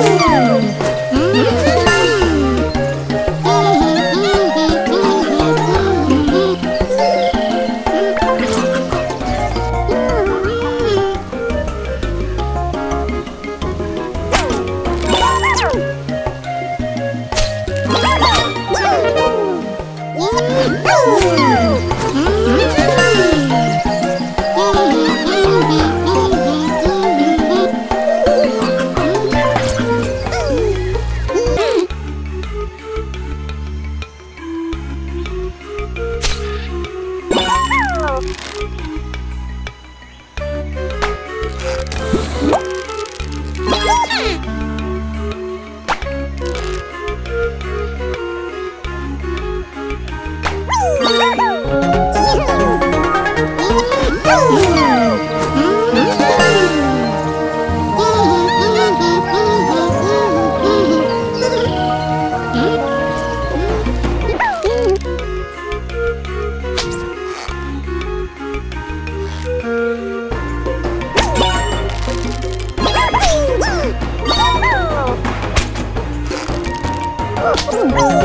Mm-hmm. Ooh.